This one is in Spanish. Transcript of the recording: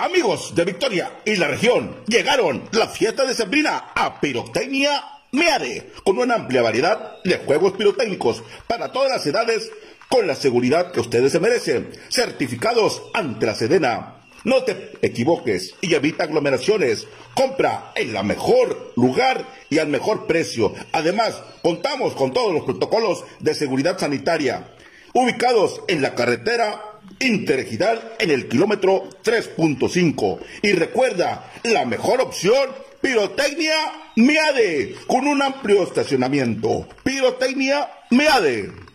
Amigos de Victoria y la región, llegaron la fiesta de Sembrina a Pirotecnia Meade, con una amplia variedad de juegos pirotécnicos para todas las edades, con la seguridad que ustedes se merecen, certificados ante la Sedena. No te equivoques y evita aglomeraciones. Compra en la mejor lugar y al mejor precio. Además, contamos con todos los protocolos de seguridad sanitaria. Ubicados en la carretera interregional en el kilómetro 3.5. Y recuerda, la mejor opción, Pirotecnia Miade, con un amplio estacionamiento. Pirotecnia Miade.